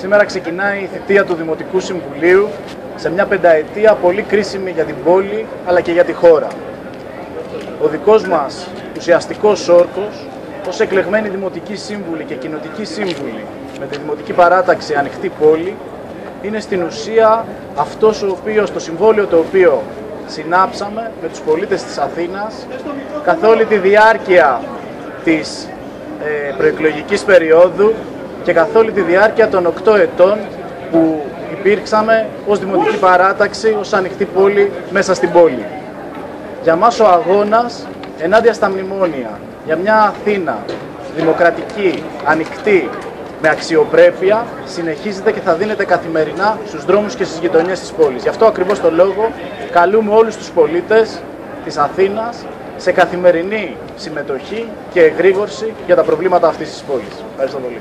Σήμερα ξεκινάει η θητεία του Δημοτικού Συμβουλίου σε μια πενταετία πολύ κρίσιμη για την πόλη αλλά και για τη χώρα. Ο δικός μας ουσιαστικός όρκος ως εκλεγμένοι Δημοτικοί Σύμβουλοι και Κοινοτικοί Σύμβουλοι με τη Δημοτική Παράταξη Ανοιχτή Πόλη είναι στην ουσία αυτός ο οποίος, το συμβόλαιο το οποίο συνάψαμε με τους πολίτες της Αθήνας καθ' όλη τη διάρκεια της ε, προεκλογικής περίοδου και καθ' όλη τη διάρκεια των 8 ετών που υπήρξαμε ως δημοτική παράταξη, ως ανοιχτή πόλη μέσα στην πόλη. Για μας ο αγώνας ενάντια στα μνημόνια, για μια Αθήνα δημοκρατική, ανοιχτή, με αξιοπρέπεια, συνεχίζεται και θα δίνεται καθημερινά στους δρόμους και στις γειτονιές της πόλης. Γι' αυτό ακριβώς το λόγο καλούμε όλους τους πολίτες της Αθήνας σε καθημερινή συμμετοχή και εγρήγορση για τα προβλήματα αυτής της πόλης. Ευχαριστώ πολύ.